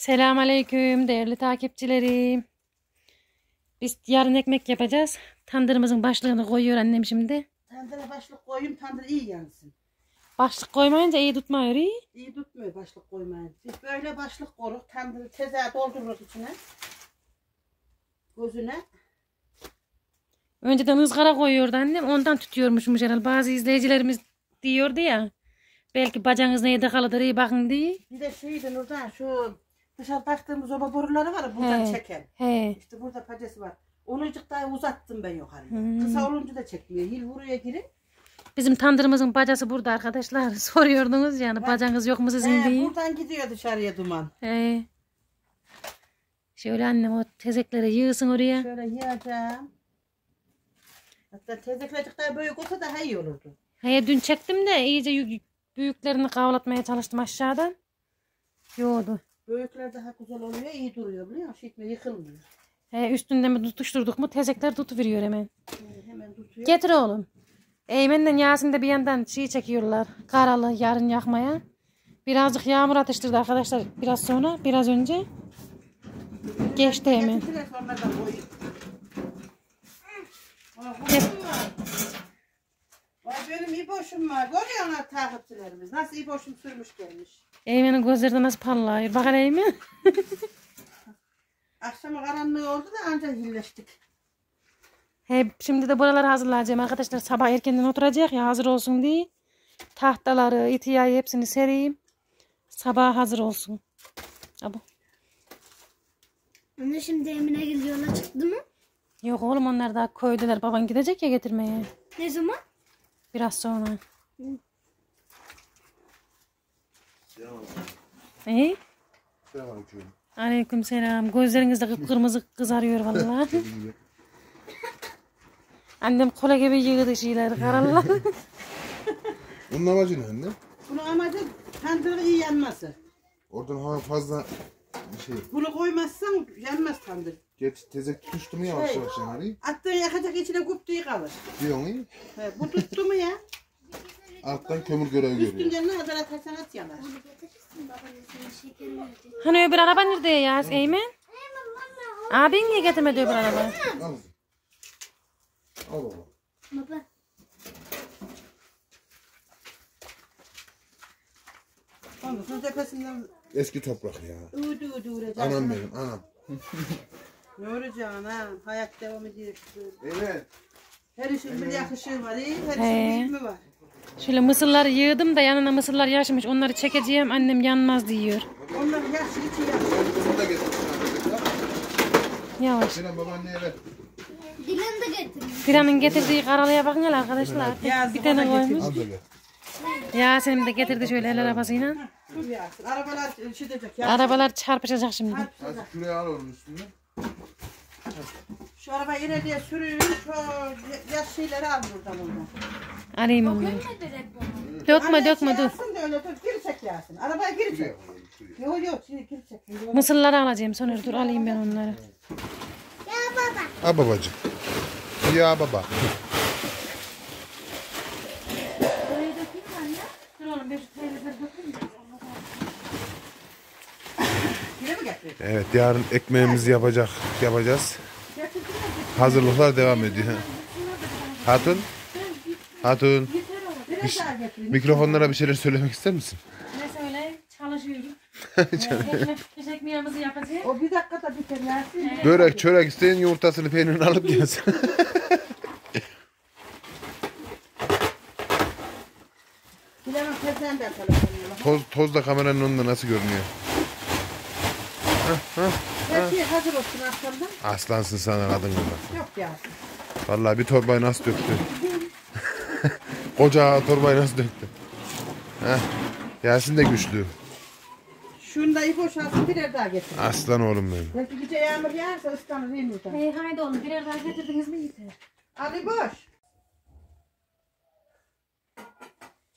Selamünaleyküm değerli takipçilerim. Biz yarın ekmek yapacağız. Tandırımızın başlığını koyuyor annem şimdi. Tandıra başlık koyayım tandır iyi yansın. Başlık koymayınca iyi tutmuyor iyi. İyi tutmuyor başlık koymayı. Biz böyle başlık koruk tandırı tezeye doldururuz içine. Gözüne. Önceden ızgara koyuyordu annem. Ondan tutuyormuşmuş herhalde. Bazı izleyicilerimiz diyordu ya. Belki bacağınız neye tıkalıdır iyi bakın diye. Bir de şeydi Nurdan şu dışarı taktığımız oba boruları var ya buradan He. çeken. He. İşte burada pacası var. Onucuk daha uzattım ben yukarıya. Hmm. Kısa olunca da çekmiyor. Hil vuruya girin. Bizim tandırımızın bacası burada arkadaşlar. Soruyordunuz yani bacağınız yok mu sizin He, diye. buradan gidiyor dışarıya duman. He. Şöyle annem o tezekleri yığsın oraya. Şöyle yiyeceğim. Hatta tezeklecik daha büyük olsa daha iyi olurdu. He dün çektim de iyice yü- büyüklerini kavlatmaya çalıştım aşağıdan. Yoğdu. Büyükler daha güzel oluyor, iyi duruyor biliyor musun? Şişme yıkılmıyor. He üstünde mi tutuşturduk mu tezekler tutuveriyor hemen. Yani hemen tutuyor. Getir oğlum. Eymen'le Yasin de bir yandan şey çekiyorlar. Karalı yarın yakmaya. Birazcık yağmur atıştırdı arkadaşlar biraz sonra. Biraz önce. Geçti hemen. Vay benim İboş'um var. Görüyor musun takipçilerimiz? Nasıl İboş'um sürmüş gelmiş. Eymen'in gözleri nasıl parlıyor. Bakın Eymen. Akşama karanlığı oldu da ancak hilleştik. He, şimdi de buraları hazırlayacağım arkadaşlar. Sabah erkenden oturacak ya hazır olsun diye. Tahtaları, itiyayı hepsini sereyim. Sabah hazır olsun. Abo. Anne şimdi Emine Gül yola çıktı mı? Yok oğlum onlar daha koydular. Baban gidecek ya getirmeye. Ne zaman? Biraz sonra. İyi. Selamünaleyküm. Aleyküm selam. Gözleriniz de kıpkırmızı kızarıyor vallahi. Annem kola gibi yığdı şeyler karalar. Bunun amacı ne anne? Bunun amacı tandırın iyi yanması. Oradan hava fazla bir şey. Bunu koymazsan yanmaz tandır. Geç tezek tutuştu mu yavaş Şey. yavaş yanar. Attığın yakacak içine kuptuğu kalır. Diyorsun iyi. He, bu tuttu mu ya? Alttan kömür görevi görüyor. Üstünce ne kadar atarsan at yanar. Getirirsin verdi. hani öbür araba nerede ya Eymen? Abin niye getirmedi öbür arabayı? Al. Al baba. Baba. Onu tepesinden Eski toprak ya. uğdu uğdu uğrayacaksın. Anam benim anam. Ne olacaksın ha? Hayat devam ediyor. Evet. Her işin bir yakışığı var, iyi. Her He. işin bir hükmü var. Şöyle mısırları yığdım da yanına mısırlar yaşmış. Onları çekeceğim. Annem yanmaz diyor. Onlar yaşlı içi yaşlı. Yavaş. Selam babaanneye ver. Dilan da getirmiş. Firan'ın getirdiği karalıya bakın hele arkadaşlar. Yazdı, Bir tane koymuş. Ver. Yasin'im de getirdi şöyle el arabasıyla. Arabalar şey diyecek ya. Arabalar çarpışacak şimdi. Şuraya al onun üstüne. Şu araba yine diye sürüyor. Şu yaş şeyleri al buradan ondan. Alayım onu. Ne direkt baba? Dökme dökme şey dur. alsın da öyle dur. Geri çek yaksın. Arabaya şuraya. Yok yok şimdi geri çek. Yok. Mısırları alacağım sonra dur alayım ben onları. Babacığım. Ya baba. Burayı dökeyim mi anne? Dur oğlum ben şu teyzeleri dökeyim Yine mi getirdin? Evet yarın ekmeğimizi yapacak yapacağız. Hazırlıklar devam ediyor. Hatun. Hatun. Daha getirin. Mikrofonlara bir şeyler söylemek ister misin? Ne söyleyeyim? Çalışıyorum. Ekmek ekmeğimizi yapacağız. O bir dakikada biter Yasin. Börek, çörek isteyen yumurtasını peynirini alıp gelsin. Bilemem tezden toz, toz da kameranın önünde nasıl görünüyor? Her şey hazır olsun akşamdan. Aslansın sana kadın gibi. Yok Yasin. Vallahi bir torbayı nasıl döktü? Koca torbayı nasıl döktü? Heh. Yasin de güçlü. Şunu da iyi boşalsın birer daha getir. Aslan oğlum benim. Belki gece yağmur yağarsa ıslanır değil mi? burada? Hey haydi oğlum birer daha getirdiniz mi yeter. Ali boş.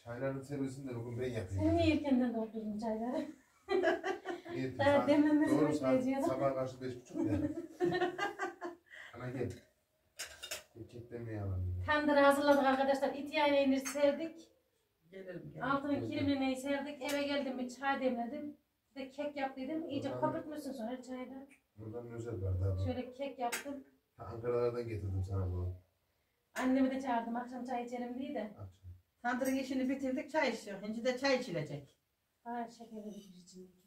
Çayların servisini de bugün ben yapayım. Sen niye erkenden doldurdun çayları? İyi, Daha saat- bekleyeceğim. Sabah karşı beş buçuk ya. Ana gel. Erkeklemeye alalım. Tandırı hazırladık arkadaşlar. İt yayını serdik. Gelirim. Altını kirimlemeyi serdik. Eve geldim bir çay demledim. Bir de kek yaptıydım. İyice Tamam. köpürtmüşsün sonra çayda. Buradan özel bardağı. Şöyle kek yaptım. Ha, Ankara'lardan getirdim sana bunu. Annemi de çağırdım akşam çay içelim diye de. Akşam. Tandırın işini bitirdik çay içiyor. Şimdi de çay içilecek. Ha şekerli bir içindeki.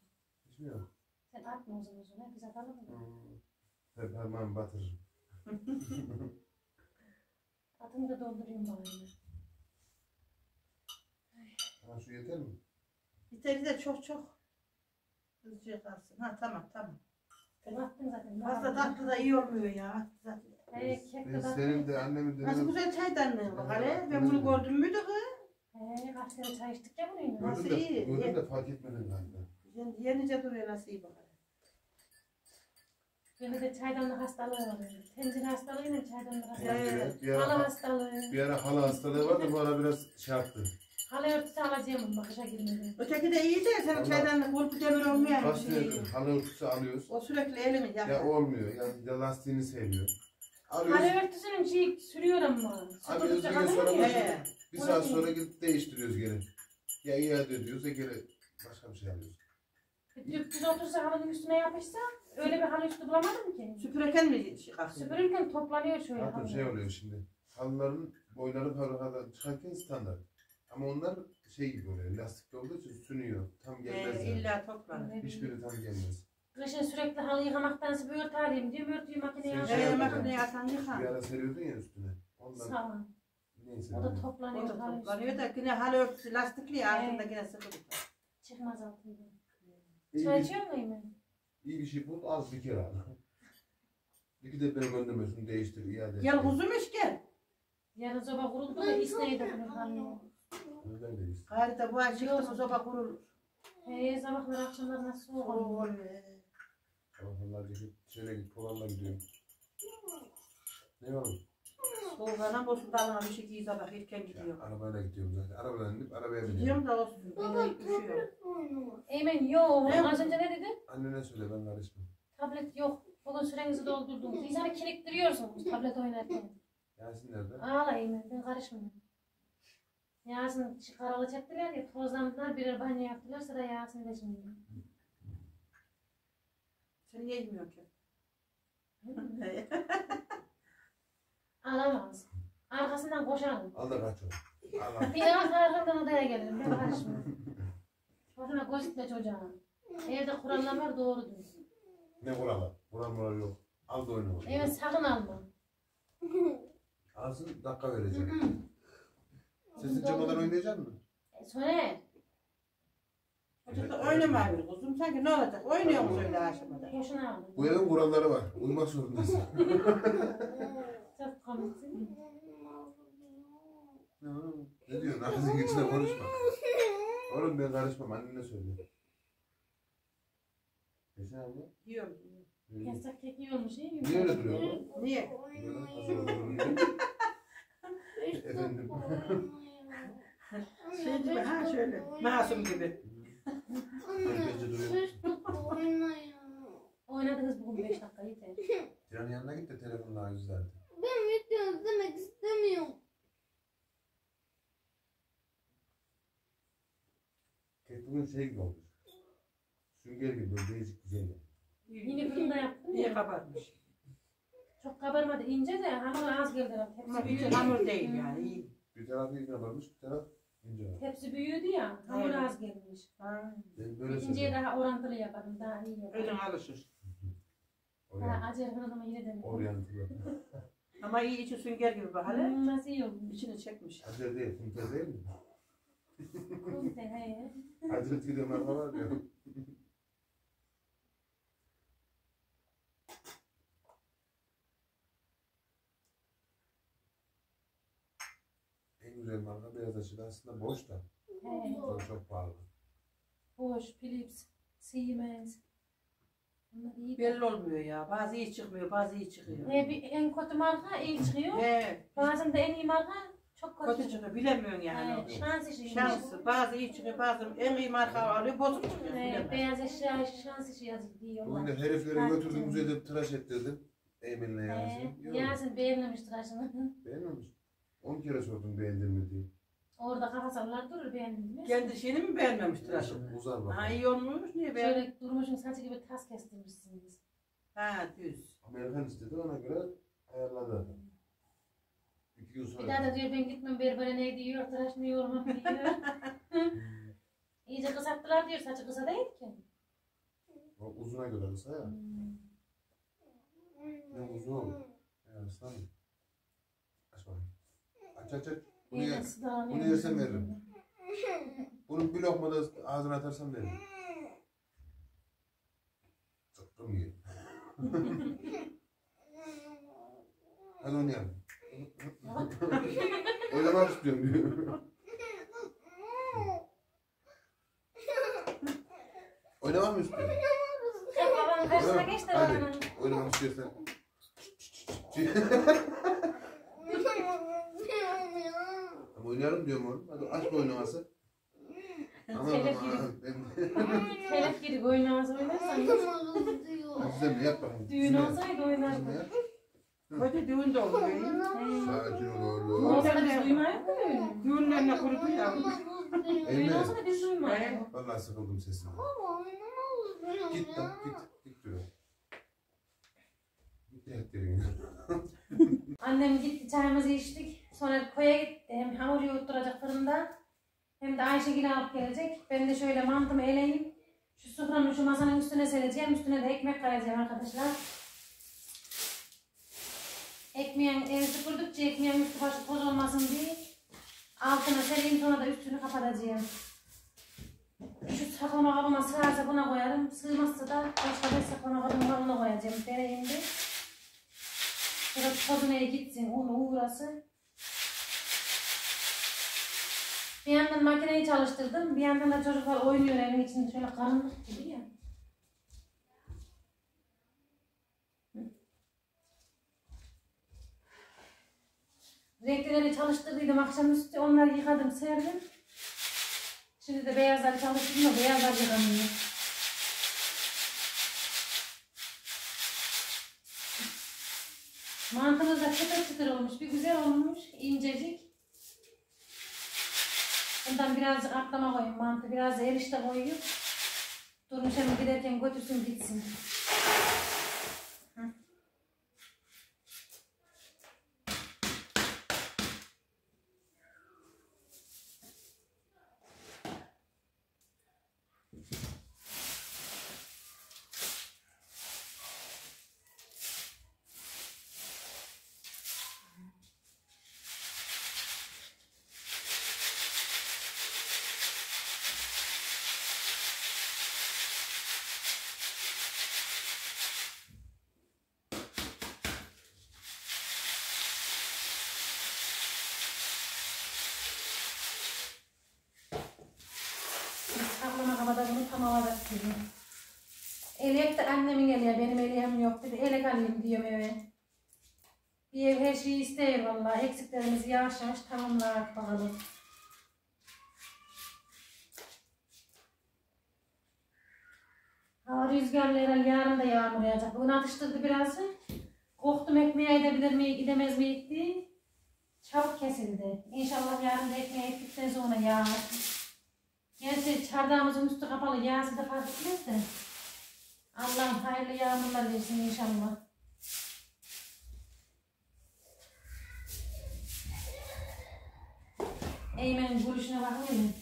İçmiyor. Sen atma o zaman sonra biz atalım mı? Hmm. Hep parmağımı batırırım. Atımı da doldurayım bari. Sana şu yeter mi? Biteri de çok çok. Hızlıca kalsın. Ha tamam tamam. Ben attım zaten. Fazla tatlı da iyi olmuyor ya. Zaten. He kek de Ben tatlı. senin de annemin de Nasıl güzel çaydanlığın bak hele. Ben bunu gördüm müydü kız? He kaç kere çay içtik ya bununla. Nasıl gördüm de, iyi? gördüm de fark etmedin galiba. Yeni- Yenice duruyor nasıl iyi bak hele. Bende de çaydanlık hastalığı var. Tencere hastalığıyla çaydanlık hastalığı. Evet. Bir Hala ara, hastalığı. bir ara hala hastalığı vardı bu ara biraz şey yaptı. Hala örtüsü alacağım bakışa girmeden. Öteki de iyi de senin Vallahi- çaydanlık kulpu demir olmayan bir Kaç şey. hala örtüsü alıyoruz. O sürekli elimi Ya yapar. olmuyor ya, ya lastiğini seviyor. Alıyoruz. Hala örtüsünün şey sürüyor ama. Sıkıldıkça gün sonra kalıyor ya. He. bir saat sonra gidip değiştiriyoruz geri. Ya iade ediyoruz ya geri başka bir şey alıyoruz. Düz otursa halının üstüne yapışsa öyle bir halı üstü bulamadım ki. Süpüreken mi şey kalkıyor? Süpürürken toplanıyor şöyle Zaten halı. şey oluyor şimdi. Halıların boyları fabrikadan çıkarken standart. Ama onlar şey gibi oluyor. Lastikli olduğu için sünüyor. Tam gelmez He, yani. illa toplanır. Hiçbiri tam gelmez. Kışın sürekli halı yıkamaktansa bir örtü alayım diyorum. Örtüyü makineye Sen alıyorum. şey makineye atan Bir yıkan. ara seriyordun ya üstüne. Ondan Sağ ol. neyse. O da O toplanıyor da halı toplanıyor da yine halı örtüsü lastikli ya altında yine sıkılık. Çıkmaz altından. Çay içiyor muyum iyi bir şey bul al bir kere al. İki de benim önüme şunu değiştir iade et. Gel kuzum iş gel. Yarın soba kuruldu da bunun halıya. Neden değiştir? Gari de bu ay çıktı mı soba kurulur. He sabahlar akşamlar nasıl. Tamam onlar gidip şöyle git Polan'la gidiyorum. Ne oğlum? Soğuklarına bozuk dalına bir şey giyiyor bak erken gidiyor. arabayla gidiyorum zaten. Arabadan inip arabaya biniyorum. Gidiyorum da olsun. Baba üşüyor. Eymen yok. Ne? Az önce ne dedin? Annene söyle ben karışmam. Tablet yok. Bugün sürenizi doldurdunuz. İnsanı kilittiriyorsunuz tablet oynarken. Yasin nerede? Ağla Eymen ben karışmıyorum. Yasin karalı çektiler ya tozlandılar birer banyo yaptılar sıra Yasin de şimdi. Sen niye yemiyorsun ki? Alamaz. Arkasından koşarım. Al da kaç o. Al al. Bir an arkamdan odaya gelirim. Ben karışmıyorum. Boşuna gözükme çocuğa. Evde kurallar var doğrudur. Ne kuralı? Kural mural yok. Al da oğlum. Eymen sakın alma. Alsın dakika vereceğim. Sesin çıkmadan oynayacak mısın? E, Söyle. Çocuk da oynamıyor kuzum. Sanki ne olacak? Oynuyor mu öyle aşamada? Boşuna alma. Bu evin kuralları var. Uymak zorundasın. Çok komiksin. ne diyorsun? Ağzın içine konuşma. Oğlum ben karışmam. Annene söyle. Esin abla. Yiyorum. Yasak kek yiyormuş iyi Niye öyle duruyor oğlum? Niye? Efendim. Şey gibi ha şöyle. Masum gibi. Herkese duruyor. Oynadınız bugün 5 dakika yeter. Canın yanına git de telefon daha güzeldi. Ben video izlemek istemiyorum. Kek bugün şey gibi olmuş. Sünger gibi böyle değişik güzel. yani. Yine fırında yaptım Niye ya. kabarmış? Çok kabarmadı ince de hamur az geldi. Ama Tepsi hiç büyüdü. hamur değil yani. iyi. Bir tarafı ince varmış, bir taraf ince var. Tepsi büyüdü ya. Hamur Evet. az gelmiş. Ha. Ben böyle İkinciye seviyorum. daha orantılı yaparım. Daha iyi Öyle yaparım. alışır. Daha Oryan, acı yaparım ama yine de. oryantılı. Ama iyi içi sünger gibi bak hele. Hmm, Nasıl olmuş. İçini çekmiş. Acı değil, kumtel değil mi? Kumte he. Tüyde marka var ya. En güzel marka beyaz aşırı aslında boş da. He. Çok, çok pahalı. Bosch, Philips, Siemens. Belli olmuyor ya. Bazı iyi çıkmıyor, bazı iyi çıkıyor. He, bir, en kötü marka iyi çıkıyor. He. Bazen de en iyi marka çok kötü, Kötü çıkıyor. Bilemiyorsun yani. He, şans işi. Şansı. Bazı iyi çıkıyor, bazı en iyi marka alıyor, bozuk çıkıyor. He, Bilemem. beyaz eşya şans işi yazık diyorlar. Bugün de herifleri götürdüm güzelce tıraş ettirdim. Eymen'le He, Yasin. Yok. Yasin beğenmemiş tıraşını. Beğenmemiş. 10 kere sordum beğendin mi diye. Orada kafa sallar durur beğendin mi? Kendi şeyini mi beğenmemiş tıraşını? Uzar bak. Ha iyi olmuş. Niye beğen? Şöyle durmuşun saçı gibi tas kestirmişsiniz. Ha düz. Amerikan istedi ona göre ayarladı. İki gün sonra. Bir daha da diyor ben gitmem berbere ne diyor, tıraş mı yormam diyor. İyice kısalttılar diyor, saçı kısa değil ki. O uzuna göre kısa ya. Ne uzun olur. Ya aslanım. Aç bakayım. Aç aç aç. Bunu yer. bunu yersem veririm. Bunu bir lokma da ağzına atarsam veririm. Zıkkım ye. Hadi oynayalım. Oynamak istiyorum diyor. Oynamak mı istiyorsun? Babanın karşısına Oynamak- geç de babanın. Oynamak istiyorsan. Ama oynayalım diyorum oğlum. Hadi aç bu oynaması. Aman Telef. Ben... Telef girip oynamaz oynarsan. Sen de yap bakayım. Düğün Kızım olsaydı Kızım oynardı. yap. Koca düğün de oluyor. Sakin ol oğlum. olsa biz duymayız mı öyle? Düğünlerine kurudu ya. Düğün Elme. olsa da biz duymayız. Vallahi sıkıldım sesinden. Git lan git. Git. Git yat. Annem gitti çayımızı içtik. Sonra koya gitti. Hem hamur yoğurtturacak fırında. Hem de Ayşegül alıp gelecek. Ben de şöyle mantımı eleyim. Şu sofranın şu masanın üstüne sereceğim. Üstüne de ekmek koyacağım arkadaşlar. Ekmeğin ev süpürdükçe ekmeğin üstü başı toz olmasın diye altına sereyim sonra da üstünü kapatacağım. Şu saklama kabıma sığarsa buna koyarım. Sığmazsa da başka bir saklama kabım var ona koyacağım. Dereyim de. Biraz tozuna gitsin, onu uğrasın. Bir yandan makineyi çalıştırdım, bir yandan da çocuklar oynuyor evin içinde şöyle karanlık gibi ya. Renkleri çalıştırdıydım akşamüstü, onları yıkadım, serdim. Şimdi de beyazları çalıştırdım da beyazlar yıkanıyor. Mantımız da çıtır çıtır olmuş. Bir güzel olmuş. incecik. Bundan birazcık atlama koyayım mantı. Biraz erişte koyup. Durmuş hemen giderken götürsün gitsin. Hı. Aklına havada bunu tam havada tutuyorum. Elek de annemin eleği, benim eleğim yok dedi. Elek alayım diyorum eve. Bir ev her şeyi ister vallahi. Eksiklerimizi yavaş yavaş tamamlar bakalım. Hava rüzgarlı yarın da yağmur yağacak. Bugün atıştırdı biraz. Korktum ekmeğe edebilir mi, gidemez mi gitti. Çabuk kesildi. İnşallah yarın da ekmeğe ettikten sonra yağar. Gerçi çardağımızın üstü kapalı yağsı da fark etmez de. Allah'ım hayırlı yağmurlar versin inşallah. Eymen'in gülüşüne bakmıyor musun?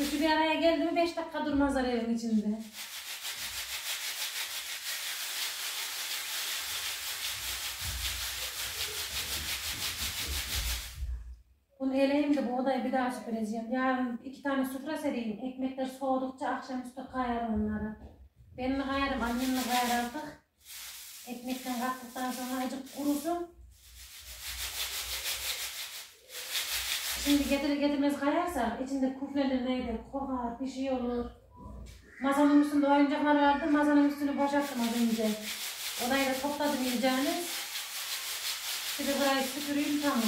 Üçü bir araya geldi mi beş dakika durmazlar evin içinde. Bunu eleyim de bu odayı bir daha süpüreceğim. Yarın iki tane sufra sereyim. Ekmekler soğudukça akşamüstü kayarım onları. Benim kayarım, annemle kayar artık. Ekmekten kalktıktan sonra azıcık kurusun. Şimdi getirir getirmez kayarsa içinde kuflenir neydi, kokar, bir şey olur. Masanın üstünde oyuncaklar vardı, masanın üstünü boşalttım az önce. Odayı da topladım yiyeceğini. De burayı süpüreyim tamam.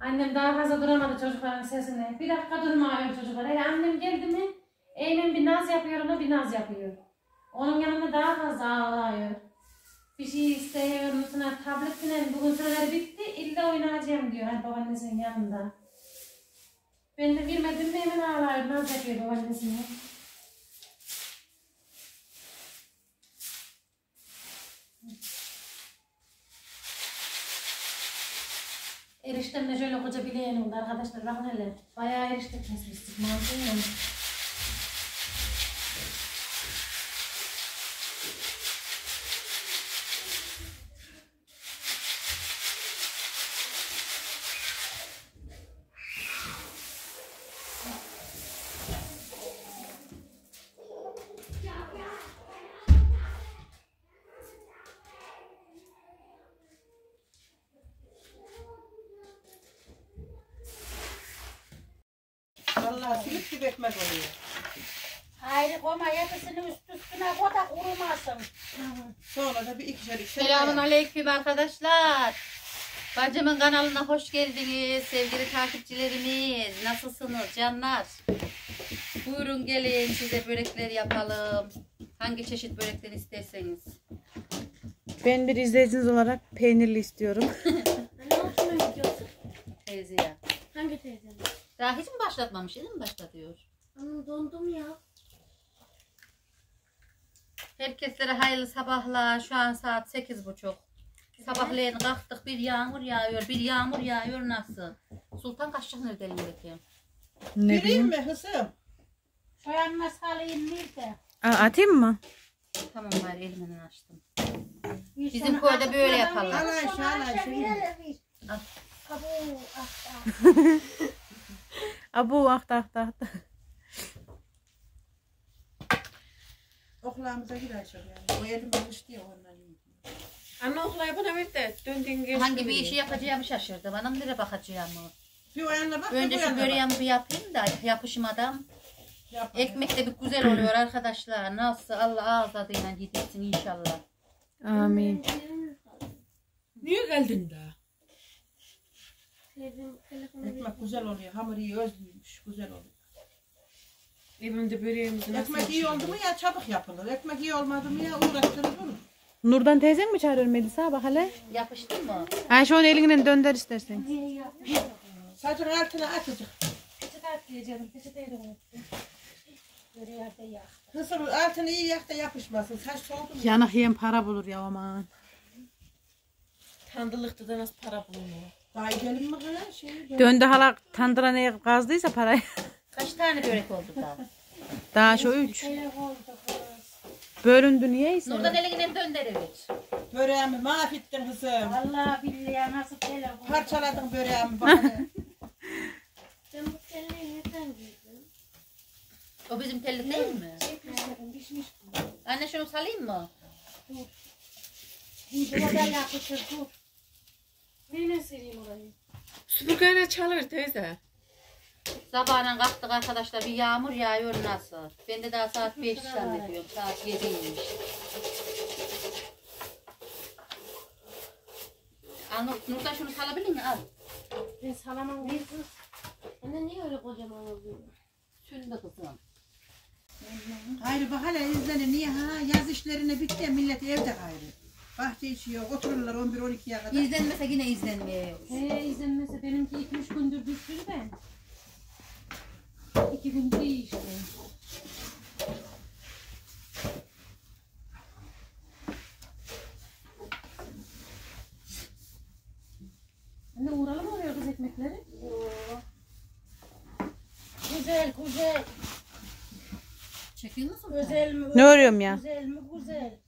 Annem daha çocukların sesine. Bir dakika durmuyor çocuklar. Hele annem geldi mi Eymen bir naz yapıyor ona bir naz yapıyor. Onun yanında daha fazla ağlıyor. Bir şey istiyor, unutuna tablet falan bugün süreleri bitti. İlla oynayacağım diyor hani babaannesinin yanında. Ben de vermedim mi hemen ağlıyor, naz yapıyor babaannesine. Eriştemle şöyle koca bileğen oldu arkadaşlar bakın hele. Bayağı erişte kesmiştik mantığıyla. Vallahi silik gibi ekmek oluyor. Ayrı koyma hepsini üst üstüne koy da kurumasın. Sonra da bir ikişer ikişer. Aleyküm arkadaşlar. Bacımın kanalına hoş geldiniz sevgili takipçilerimiz. Nasılsınız canlar? Buyurun gelin size börekler yapalım. Hangi çeşit börekler isterseniz. Ben bir izleyiciniz olarak peynirli istiyorum. Anne oturmaya gidiyorsun. Teyzeye. Hangi teyzen? Daha hiç mi başlatmamış? Yeni mi başlatıyor? Anne dondum ya. Herkeslere hayırlı sabahlar. Şu an saat sekiz buçuk. Sabahleyin kalktık bir yağmur yağıyor. Bir yağmur yağıyor nasıl? Sultan kaçacak nerede elindeki? Ne Gireyim bileyim. mi hısım? Şu yanına salayım nerede? Aa, atayım mı? Tamam bari elimden açtım. Bizim köyde böyle yaparlar. Alay, şöyle. birer bir. Al. Abo, ah, ah. Abu ah ah ah. Okulağımıza girer çok yani. O elim almış diye ondan. Anne okula bana ver de döndüğün geçti. Hangi bir işi yapacağımı şaşırdı. Bana nereye bakacağımı. Bir o yanına bak, Önce şu böreğimi bir yapayım da yapışmadan. Yap. Ekmek de bir güzel oluyor arkadaşlar. Nasıl Allah ağız tadıyla yedirsin inşallah. Amin. Niye geldin daha? Ekmek güzel oluyor. Hamur iyi özlüymüş. Güzel oluyor. Evimde böreğimizi nasıl Ekmek iyi oldu mu ya çabuk yapılır. Ekmek iyi olmadı mı ya uğraştırır durur. Nurdan teyzen mi çağırıyor Melisa bak hele. Yapıştın mı? Ayşe onu elinden döndür istersen. Sadece altına atacak. Peçete atlayacağım, peçeteyi de unuttum. Hısım altını iyi yak da yapışmasın. Saç soğudu mu? Yanak yiyen para bulur ya aman. Tandılıkta da nasıl para bulunuyor? Daha gidelim mi kız? Şey, Döndü hala tandıra neye kazdıysa parayı. Kaç tane börek oldu daha? Daha şu üç. Bölündü niyeyse. Nurdan elinden döndürüver. Böreğimi mahvettin kızım. Allah billahi nasıl telefon. Parçaladın böreğimi bak. hele. Sen bu kelleyi neden giydin? O bizim telli değil mi? Anne şunu salayım mı? Şimdi o da yapışır dur. Neyle sileyim orayı? Süpürgeyle çalır teyze. Sabahına kalktık arkadaşlar bir yağmur yağıyor nasıl? Ben de daha saat 5 zannediyorum. Saat 7'ymiş. Al Nur, Nurdan şunu salabilir mi? Al. Ben salamam bir kız. Anne niye öyle kocaman oluyor? Şunu kızım. Gayrı bak hala izlenir. Niye ha? Yaz işlerine bitti ya millet evde gayrı. Bahçe içi yok. Otururlar 11-12'ye kadar. İzlenmese yine izlenmiyor. He izlenmese benimki 2-3 gündür düştü ben. 2 gündür iyi işte. Anne uğralı mı oluyor kız ekmekleri? Güzel güzel. Çekiyor musun? Güzel mi? Ne örüyorum ya? Güzel mi güzel.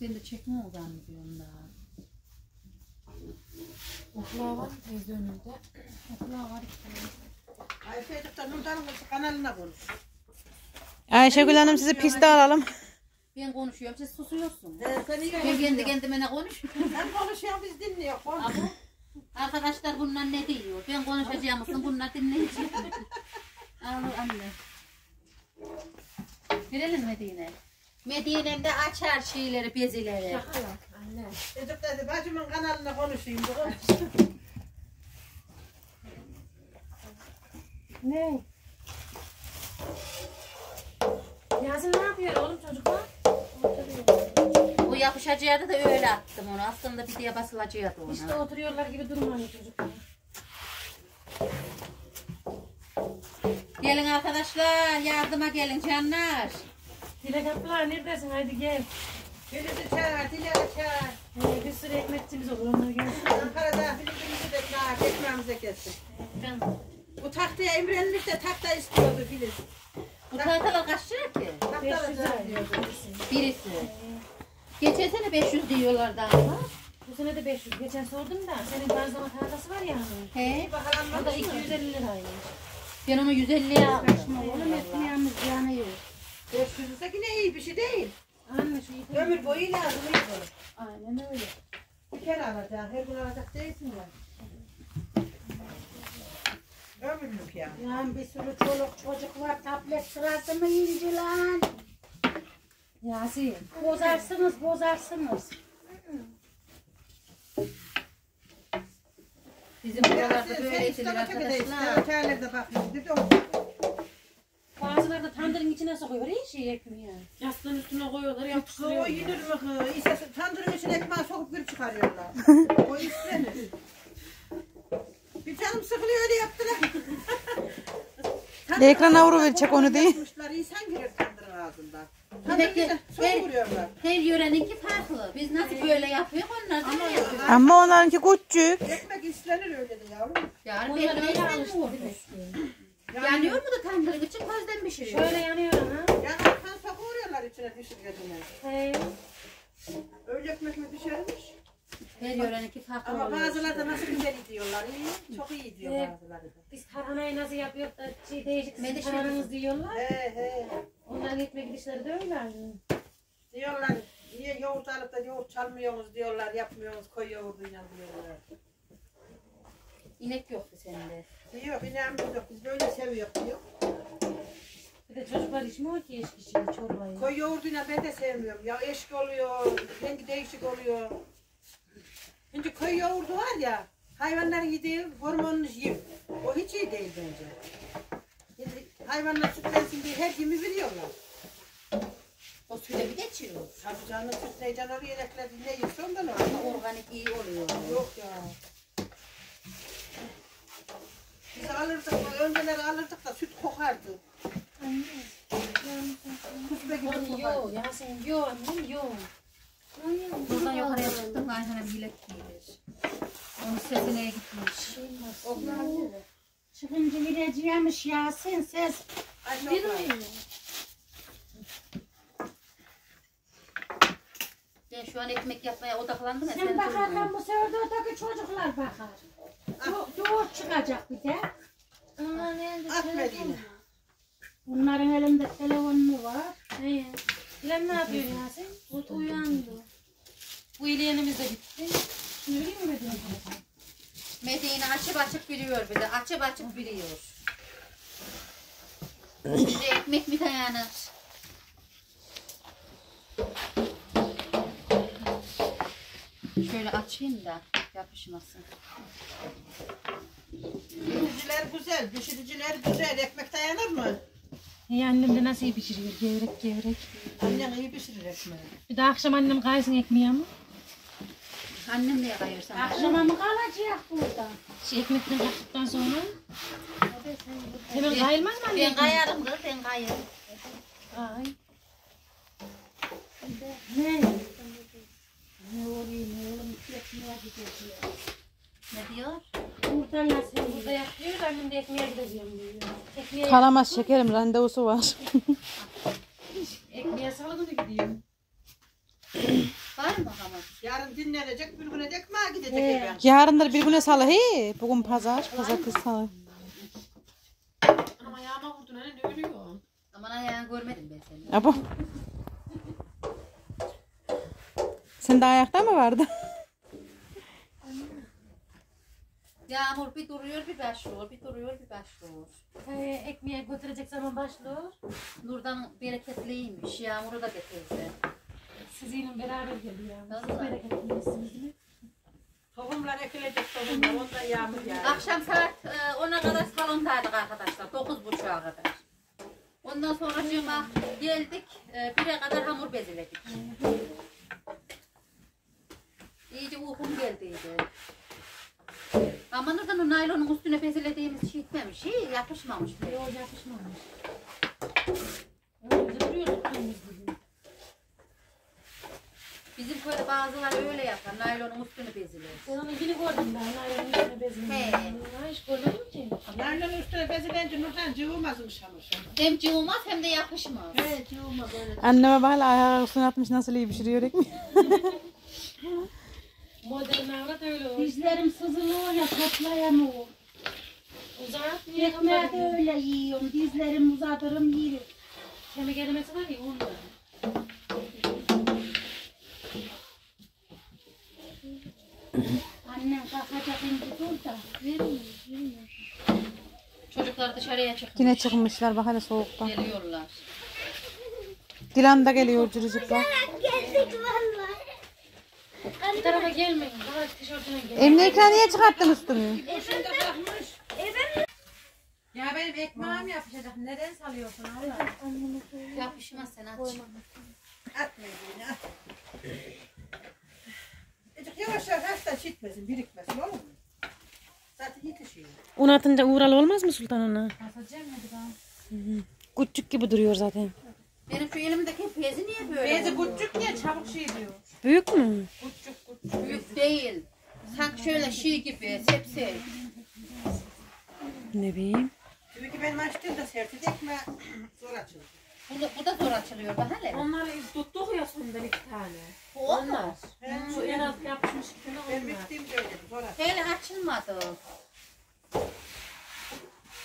Ben de çekme o zannediyorum daha. Okula var teyze önünde. Ayşe de Nurdan'ın kanalına konuş. Ayşegül Hanım sizi piste alalım. Ben konuşuyorum siz susuyorsun. Ee, sen iyi Ben kendi konuşuyorsun. kendime ne konuşuyorum? Sen konuşuyorsun biz dinliyoruz. Konuş. Ama arkadaşlar bunlar ne diyor? Ben konuşacağım mısın? Bunlar dinleyecek. Al anne. Verelim Medine. Medine'mde açar şeyleri, bezileri. Çocuk dedi bacımın kanalına konuşayım. dedi. Ne? Yasin ne yapıyor oğlum çocuklar? O yapışacağı da öyle attım onu. Aslında bir diye basılacaktı ona. İşte oturuyorlar gibi durmuyor çocuklar. Gelin arkadaşlar yardıma gelin canlar. Dilek abla neredesin? Haydi gel. Filiz'i çağır, Dilara çağır. Ee, bir sürü ekmekçimiz olur. Onlar gelsin. Ankara'da Filiz'imizi de çağır, ekmeğimize kessin. Bu tahtaya emrenmiş de tahta istiyordu Filiz. Bu tahtalar kaç lira ki? Tahta 500 da lira birisi. Birisi. Geçen sene 500 diyorlardı ama. Bu sene de 500. Geçen sordum da senin bazlama tahtası var ya. hani. He. O da 250 liraymış. Ben onu 150'ye aldım. Oğlum ekmeğimiz yanıyor. 500 de yine iyi bir şey değil. Anne şu. Ömür boyu lazım Aynen öyle. Bir kere alacaksın, her gün alacak değilsin ya. Ömürlük ya. Lan bir sürü çoluk çocuk var. Tablet sırası mı inci lan? Yasin. Bozarsınız bozarsınız. Bizim buralarda böyle ister, arkadaşlar. öteylerde bakıyorsun. Bir de o. Bazıları da tandırın içine sokuyor. İyi şey ekmeği. Yastığın üstüne koyuyorlar O yapıştırıyorlar. yenir mi kız? İse tandırın içine ekmeği sokup bir çıkarıyorlar. o istenir. Canım sıkılıyor öyle yaptılar. Ekrana vuruverecek onu değil. Yapmışlar, insan girer tandırın ağzından. Demek ki- Tandırın içine ben- su vuruyorlar. Her yöreninki farklı. Biz nasıl böyle yapıyoruz onlar da öyle yapıyor. Ama onlarınki küçük. Ekmek istenir öyle de yavrum. Yani belli öyle de. Yanıyor mu da tandırın için közden pişiriyor. Şöyle yanıyor ha. Yanarken sokuvuruyorlar içine pişirgediğine. Hey. Öyle ekmek mi pişirmiş? Her yöreninki farklı Ama oluyor. bazıları da nasıl güzel diyorlar. İyi, çok iyi diyor Evet. bazıları da. Biz tarhanayı nasıl yapıyoruz da şey değişik sizin Medeşe tarhananız diyorlar. He he. Onların ekmek gidişleri de öyle. Diyorlar niye yoğurt alıp da yoğurt çalmıyorsunuz diyorlar, yapmıyorsunuz koy yoğurduyla diyorlar. İnek yoktu sende. Diyor ineğimiz yok biz böyle seviyoruz diyor. Bir de çocuklar içmiyor ki eşki şey çorbayı. Koy yoğurduyla ben de sevmiyorum. Ya eşki oluyor, rengi değişik oluyor. Şimdi koy yoğurdu var ya, hayvanların yediği hormonlu yiyip. O hiç iyi değil bence. Şimdi hayvanlar sütlensin diye her yemi biliyorlar. O suyla bir geçiyor. Tabii canım süt ne can oraya ekledi ne yiyorsa ondan oluyor. organik iyi oluyor. Yok ya. Biz alırdık, önceleri alırdık da süt kokardı. Kusbe gibi Onu kokardı. yo Yasin yo annem yo. Buradan yukarıya çıktım Ayhan'a bir bilek giydir. Onun sesine gitmiş. Çıkınca gireceğimiş Yasin ses. Çok var. Ben şu an ekmek yapmaya odaklandım ya. Sen Sen bakarken durma. bu sefer de öteki çocuklar bakar. Do doğur çıkacak bir de. At Medine. Bunların elinde telefon mu var? He. Bilen ne yapıyor Yasin? O uyandı. Bu ileyenimiz de bitti. Şimdi biliyor musun Medine? Medine açıp açıp biliyor bir de. Açıp açıp biliyor. Şimdi ekmek mi dayanır? Şöyle açayım da yapışmasın. Pişiriciler güzel, pişiriciler güzel. Ekmek dayanır mı? He annem de nasıl iyi pişiriyor gevrek gevrek. Annen iyi pişirir ekmeği. Bir de akşam annem kaysın ekmeği ama. Annem de sana. Akşama mı kalacak burada? Şey ekmekten kalktıktan sonra. Hemen kayılmaz mı anne? Ben kayarım kız, ben kayarım. Ay. Ne? Ne oluyor ne oğlum? Ekmeğe gideceğiz. Ne diyor? Burada Yasin. Burada yapıyor annem de ekmeğe gideceğim diyor. Ekmeğe, Kalamaz şekerim randevusu var. ekmeğe salı günü gidiyor. Var mı hamur? Yarın dinlenecek, bir güne de ekmeğe gidecek He. efendim. Yarındır bir güne salı. He, bugün pazar. Pazartesi salı. Ama ayağıma vurdun anne ne ölüyor? Aman ayağını görmedim ben seni. Abo. Sen de ayakta mı vardı? Yağmur bir duruyor bir başlıyor, bir duruyor bir başlıyor. Ee, ekmeğe götürecek zaman başlıyor. Nurdan bereketliymiş, yağmuru da getirdi. Sizinle beraber geliyor. Siz Vallahi. bereketlisiniz değil mi? Tohumlar ekilecek tohumlar. Ondan yağmur yağıyor. Akşam saat e, 10'a kadar salondaydık arkadaşlar. 9.30'a kadar. Ondan sonra cuma geldik. E, 1'e kadar hamur beziledik. İyice uykum geldiydi. Ama o naylonun üstüne bezilediğimiz şey gitmemiş. Şey yapışmamış. Yok yapışmamış. Bizim köyde bazıları öyle yapar. Naylonun üstünü bezilir. Ben onu yine gördüm daha. Naylonun üstüne bezini. He. Ha, hiç görmedim ki. Naylonun üstüne bezilince Nurhan cıvımazmış hamur. Hem cıvımaz hem de yapışmaz. He cıvımaz öyle. Anneme bak hele ayağı üstüne atmış nasıl iyi pişiriyor ekmeği. Modern avrat öyle o. Dizlerim sızılıyor ya toplayamıyor. Uzat niye Ekmeği de öyle yiyorum. Dizlerim uzatırım yiyorum. Kemik erimesi var ya ondan. Annem kalkacak şimdi dur da. Çocuklar dışarıya çıkmış. Yine çıkmışlar bak hele soğukta. Geliyorlar. Dilan da geliyor cırcıkla. Bu tarafa gelmeyin. Daha tişörtüne gelin. Emine ekranı niye çıkarttın üstünü? Ya benim ekmeğim yapacak. Neden salıyorsun Allah? Yapışmaz sen aç. Atma elini at. Azıcık yavaş yavaş da çitmesin, birikmesin olur mu? Zaten yetişiyor. Un atınca uğralı olmaz mı Sultan ona? Basacağım mı daha? Küçük gibi duruyor zaten. Benim şu elimdeki pezi niye böyle? Oldu? küçük diye çabuk şey diyor. Büyük mü? Büyük değil. Sanki şöyle şiir gibi sepsi. Ne bileyim. Çünkü benim açtığımda sertli ekmeği zor açıldı. Bu da, bu da zor açılıyor bak hele. Onları tuttuk ya sonunda iki tane. Bu onlar. Şu en az yapışmış iki Ben onlar. bittiğimde öyle zor açıldı. Hele açılmadı.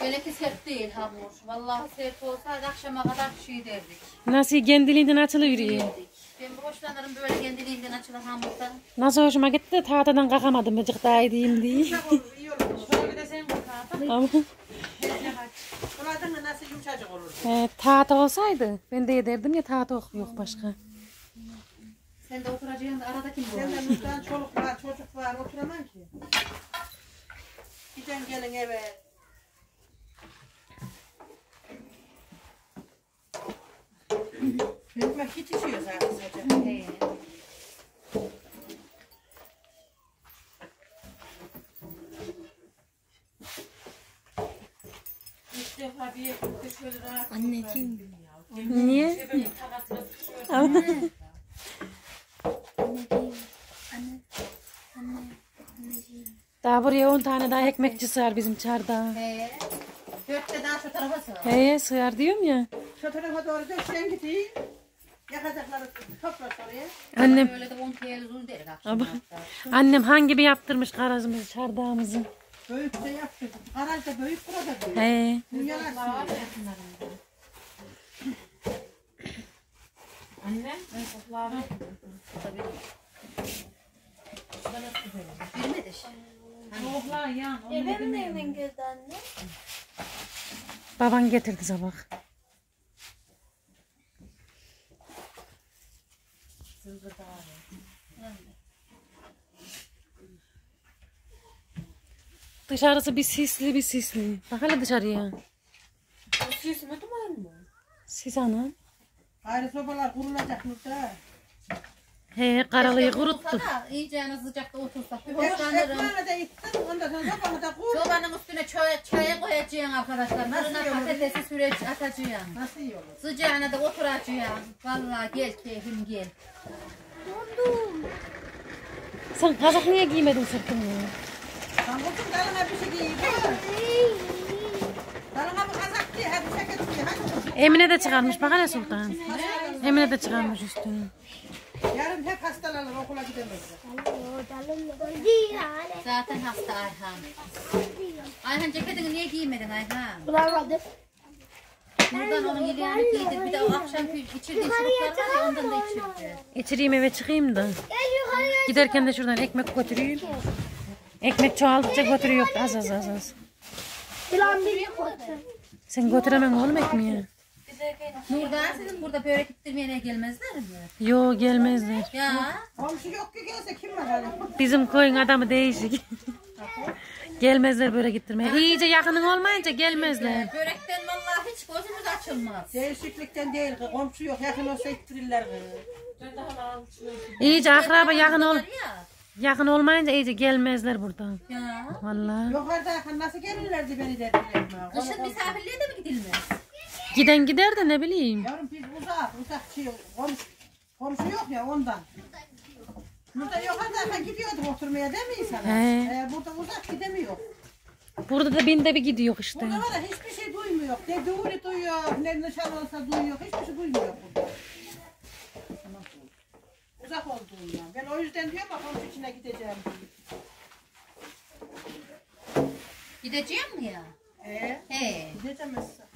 Böyle ki sert değil hamur. Vallahi sert olsaydı akşama kadar şey derdik. Nasıl kendiliğinden açılıyor. Derdik. Ben hoşlanırım böyle kendiliğinden açılan hamurdan. Nasıl hoşuma gitti de tahtadan kalkamadım azıcık daha edeyim diye. Yumuşak olur, iyi olur. Şöyle bir de sen bu. Ama Buladın da nasıl yumuşacık olur. e, tahta olsaydı ben de ederdim ya tahta yok, başka. Sen de oturacaksın da arada kim Senden bulacak? Nurdan çoluk var, çocuk var, oturamam ki. Gidin gelin eve. Ekmek yetişiyor zaten sadece. He. İlk defa bir ekmekte şöyle rahat. Anneciğim. Niye? Daha buraya 10 tane daha ekmekçi sığar bizim çarda. He. Dörtte daha şu tarafa sığar. He sığar diyorum ya. Şu tarafa doğru sen gideyim. Yakacakları topla oraya. Annem Öyle de 10 TL zul deriz akşam Ama- hatta. annem hangi bir yaptırmış garajımızı çardağımızı. Büyük de yaptık. Garaj da büyük, burada büyük. He. Yalan söylüyor. Annem. Tabii. Bilmedi şey. Soğuklar yan. onu E benim bilmiyorum. evimin gözü anne. Baban getirdi sabah. Dışarısı bir sisli bir sisli. Bak hele dışarıya. Bu sesime duman mı? Sis anam. Ayrı sobalar kurulacak Nurda. He karalıyı Keşke kuruttu. olsa da iyice yani sıcakta otursak. Bir Ek- hoşlanırım. Ekmeğini de ittin, ondan sonra sobanı da kur. Sobanın üstüne çay, çaya koyacaksın arkadaşlar. Narına patatesi süreç atacaksın. Nasıl iyi olur? Sıcağına da oturacaksın. Vallahi gel keyfim gel. Sen kazak niye giymedin sırtını? Sen kuzum dalına bir şey giyin. Dalına bir kazak giy, hadi ceket giy. Emine de çıkarmış bak hele Sultan. Emine de çıkarmış üstünü. Yarın hep hastalanır, okula gidemezler. Zaten hasta Ayhan. Ayhan ceketini niye giymedin Ayhan? Buradan onun ilerini giydir. Bir de o akşamki içirdiğin şuruplar var ya ondan da içirdi. İçireyim eve çıkayım da. Giderken de şuradan ekmek götüreyim. Ekmek çoğaldıkça götürüyor az az az az. Sen götüremem oğlum ekmeği. Nurdan sizin burada börek ittirmeyene gelmezler mi? Yo gelmezler. Ya. Komşu yok ki gelse kim var hani? Bizim koyun adamı değişik. gelmezler böyle gittirmeye. İyice yakının olmayınca gelmezler. Börekten vallahi hiç gözümüz açılmaz. Değişiklikten değil ki komşu yok yakın olsa ittirirler hala. İyice akraba yakın ol Ya. yakın olmayınca iyice gelmezler buradan. Ya. Vallahi. Yukarıda yakın nasıl gelirlerdi beni derdiler mi? Kışın misafirliğe de mi gidilmez? Giden gider de ne bileyim. Yavrum biz uzak uzak şey komşu, komşu yok ya ondan. Burada yukarıda gidiyorduk oturmaya değil mi insana? He. Ee, burada uzak gidemiyor. Burada da binde bir gidiyor işte. Burada var ya hiçbir şey duymuyor. Ne duvri duyuyor, ne nişan olsa duyuyor. Hiçbir şey duymuyor burada. Uzak olduğundan. Ben o yüzden diyorum ya komşu içine gideceğim. Gideceğim mi ya? Ee, He. gideceğim mesela.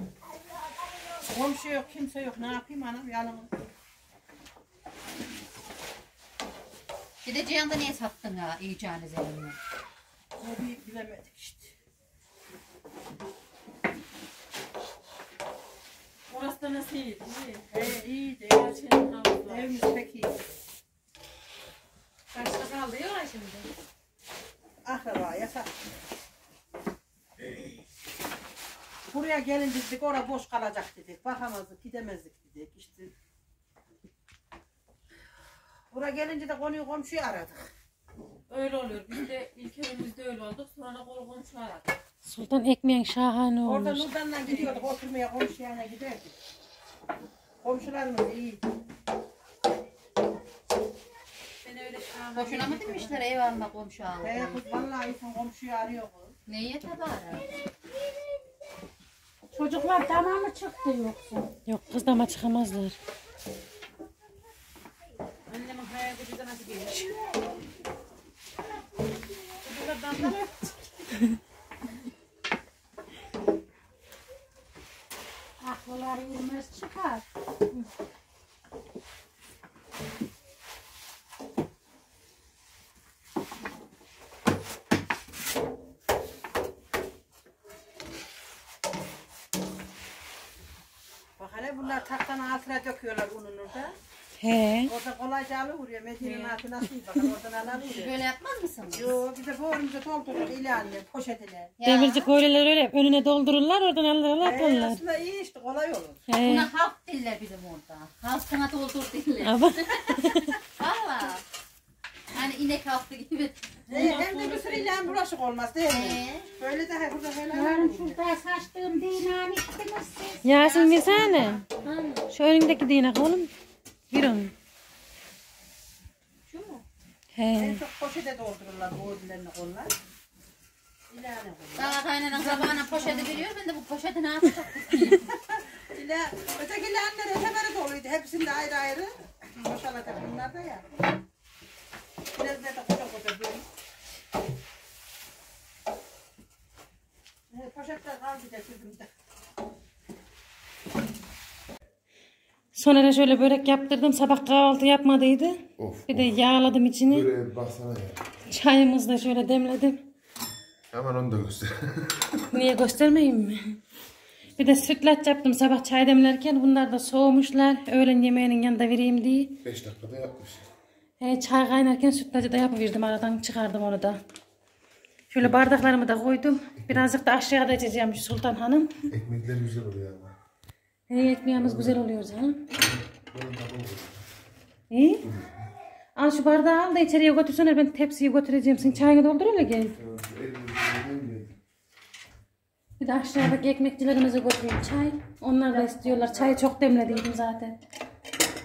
Komşu yok, kimse yok. Ne yapayım anam yalnız. Gideceğim de niye sattın ha iyicaniz elini? O bir bilemedik işte. Orası da nasıl iyi? iyi. Ee, iyi de. Gerçekten havuzlar. Evimiz pek iyi. Kaçta kaldı ya şimdi? Akraba yasak. Buraya gelin dedik, orada boş kalacak dedik. Bakamazdık, gidemezdik dedik. İşte Buraya gelince de konuyu komşuyu aradık. Öyle oluyor. Biz de ilk evimizde öyle olduk. Sonra kolu komşu aradık. Sultan ekmeğin şahane Orada olmuş. Nurdan'la gidiyorduk oturmaya komşu yanına giderdik. Komşularımız iyi. Ben öyle şahane. Boşuna mı demişler ev alma komşu al. He kız vallahi komşuyu arıyor kız. Neye tabara? Çocuklar tamamı çıktı yoksa. Yok kız dama çıkamazlar. Annemin gücü de nasıl gelir? Çocuklardan da Aklılar yürümez çıkar. Bak hele bunlar tahtanın altına döküyorlar ununu da. He. Orada kolayca alıveriyor. Medine'nin altı nasıl bakın oradan alıveriyor. Böyle yapmaz mısınız? Yo bir de bu önümüze doldurur ilanla poşetine. Ya, Demirci köylüler öyle önüne doldururlar oradan alırlar Ee, atarlar. aslında iyi işte kolay olur. He. Buna halk diller bizim orada. Halk sana doldur diller. Ama Valla. Hani inek halkı gibi. Ee, hem de bir sürü ilan bulaşık olmaz değil mi? Ee, Böyle de he, burada böyle Yarın alalım. şurada saçtığım dinamik ittiniz siz. Yasin versene. Şu önündeki dinak oğlum. Bir onu. şu mu? He. En çok poşete doldururlar bu ödüllerini kollar. İlanı kollar. Daha kaynanan sabahına poşeti veriyor. Ben de bu poşeti ne yapacağım? İla, öteki ilanlar ötemeri doluydu. Hepsinde ayrı ayrı. Maşallah tabii bunlar da ya. Biraz da koca koca böyle. Ee, Poşetler kaldı getirdim de. Sonra da şöyle börek yaptırdım. Sabah kahvaltı yapmadıydı. Of. Bir de yağladım içini. Böyle baksana ya. Çayımızı da şöyle demledim. Hemen onu da göster. Niye göstermeyeyim mi? Bir de sütlaç yaptım sabah çay demlerken. Bunlar da soğumuşlar. Öğlen yemeğinin yanında vereyim diye. 5 dakikada yapmış. He, çay kaynarken sütlacı da yapıverdim. Aradan çıkardım onu da. Şöyle bardaklarımı da koydum. Birazcık da aşağıda içeceğim Sultan Hanım. Ekmekler güzel oluyor ama. He, ekmeğimiz güzel oluyor canım. İyi. Al şu bardağı al da içeriye götürsene. Ben tepsiyi götüreceğim. Sen çayını doldur öyle gel. Bir de aşağıdaki ekmekçilerimize götüreyim çay. Onlar da istiyorlar. Çayı çok demlediydim zaten.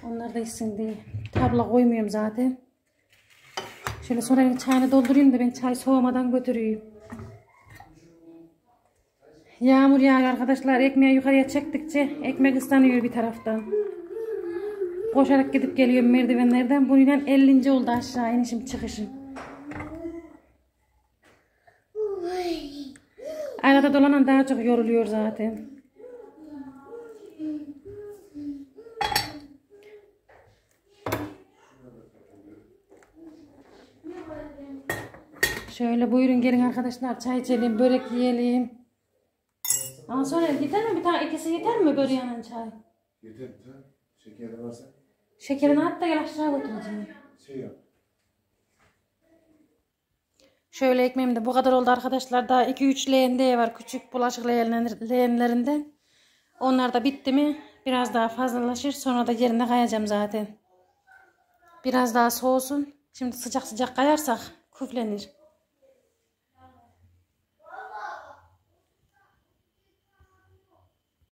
Onlar da içsin diye. Tabla koymuyorum zaten. Şöyle sonra çayını doldurayım da ben çay soğumadan götüreyim. Yağmur yağıyor arkadaşlar. Ekmeği yukarıya çektikçe ekmek ıslanıyor bir taraftan. Koşarak gidip geliyorum merdivenlerden. Bununla 50. oldu aşağı inişim çıkışım. Arada dolanan daha çok yoruluyor zaten. Şöyle buyurun gelin arkadaşlar çay içelim, börek yiyelim. Ama sonra yeter mi? Bir tane ikisi yeter mi böreğinin çay? Yeter tane. Şekeri varsa Şekerini at da gel aşağı götüreceğim. şey yap. Şöyle ekmeğim de bu kadar oldu arkadaşlar. Daha 2-3 leğende var. Küçük bulaşık leğenler- leğenlerinden. Onlar da bitti mi biraz daha fazlalaşır. Sonra da yerine kayacağım zaten. Biraz daha soğusun. Şimdi sıcak sıcak kayarsak küflenir.